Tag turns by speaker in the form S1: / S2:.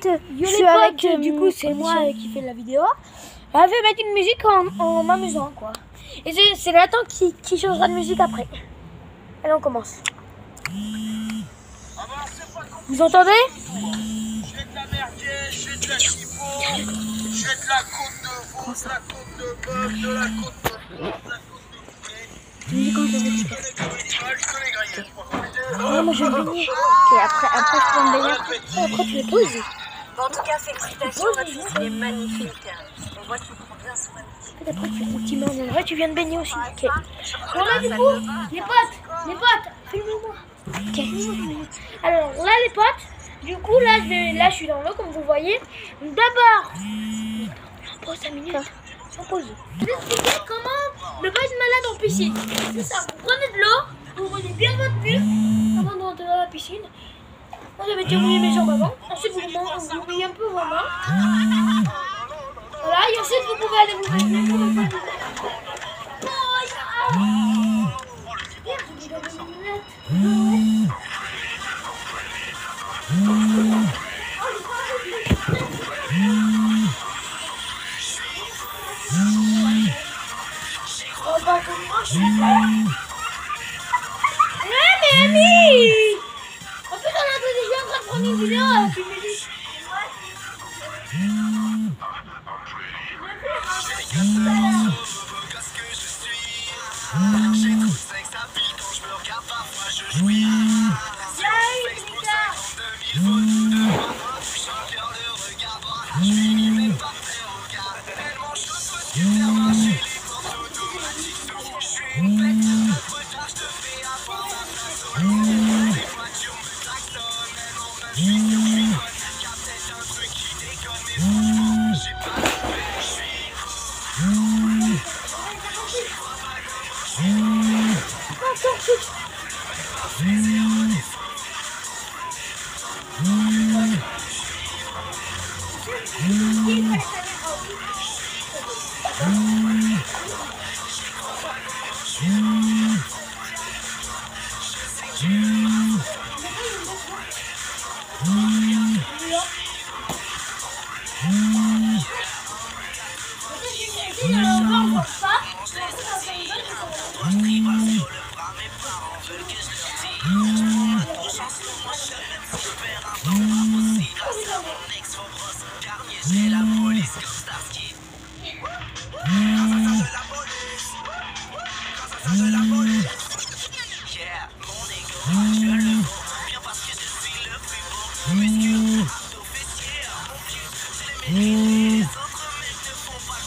S1: potes. Yo Je les suis potes, avec, euh, du coup c'est moi euh,
S2: qui fais la vidéo. Elle va mettre une musique en, en m'amusant quoi. Et c'est- Nathan qui, qui changera de musique après. Allez on commence. Vous entendez? J'ai de la merguez, j'ai de la chipot, j'ai de la côte de veau, de
S1: la côte de bœuf, de la côte de bœuf, de la côte de poulet.
S2: Tu me dis quand je vais Je les je connais griller. Ah, moi je vais me baigner. Ok, après, après je peux me baigner. après. Après tu les poses. En tout cas, félicitations Mathis, il est magnifique. On voit qu'il prend bien soin de lui. Peut-être après tu tu m'en viendras, tu viens de baigner aussi. Ok. Bon là du coup, les potes, les potes, filmez-moi. Ok. Alors là les potes, du coup là je, vais- là, je suis dans l'eau comme vous voyez. D'abord, j'en pose 5 minutes. J'en pose. Je vais expliquer comment ne pas être malade en piscine. C'est ça, vous prenez de l'eau, vous prenez bien votre pull avant de rentrer dans la piscine. Moi j'avais déjà mouillé mes jambes avant. Vous, mou- vous mouillez un peu vos mains. Voilà, et ensuite vous pouvez aller vous baigner. Aller vous Ouais, mais Ami en Bye. de la police la police. Ça la police. Yeah, mon ego, je le montre. Bien parce que je suis le plus beau. Mon. Je mérite. Mecs ne font pas